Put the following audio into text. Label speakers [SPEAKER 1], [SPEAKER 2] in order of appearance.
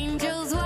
[SPEAKER 1] angels.